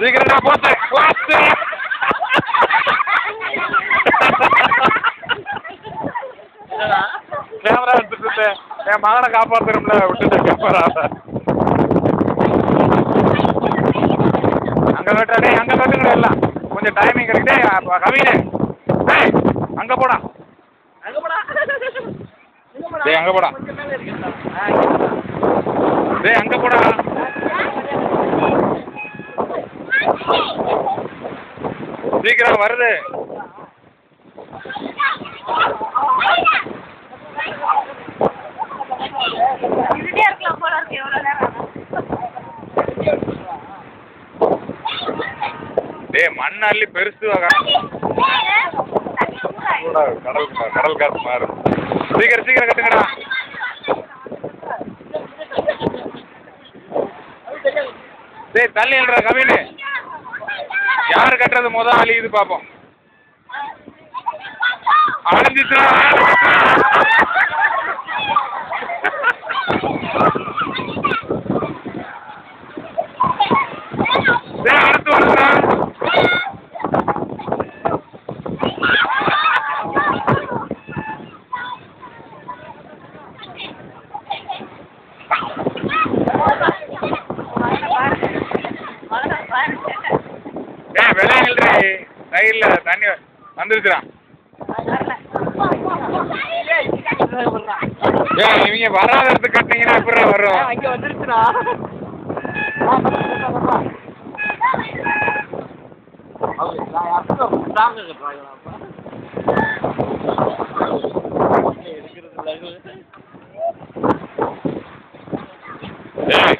சீக்கிரமா போச்சு போச்சு கேமரா எடுத்துட்டு. என் மகனை காப்பாத்தணும்ல விட்டுட்டு கேமரா அங்க வெட்டாடே அங்க வெட்டுங்க எல்லாம். கொஞ்சம் டைமிங் அப்ப கவினே. டேய், அங்க போடா. டேய் அங்க போடா. டேய் அங்க போடா. சீக்கிரம் வருது. டேய் மண் அள்ளி பெருசு கடல் கடல் காத்து மாறு சீக்கிரம் சீக்கிரம் கட்டுங்கடா. டேய் தள்ளி இல்லடா கவினு. யார் கட்டுறது? மொதல் அழியுது பார்ப்போம் அழிஞ்சிச்சுடா ஏய் விளையாங்கல்றி சைடுல தண்ணி வந்துருச்சுடா. ஏய் இவங்க வராத இடத்துக்கு கட்டினீங்கன்னா எப்படி வரும்? அங்க வந்துருச்சுடா. ஏய்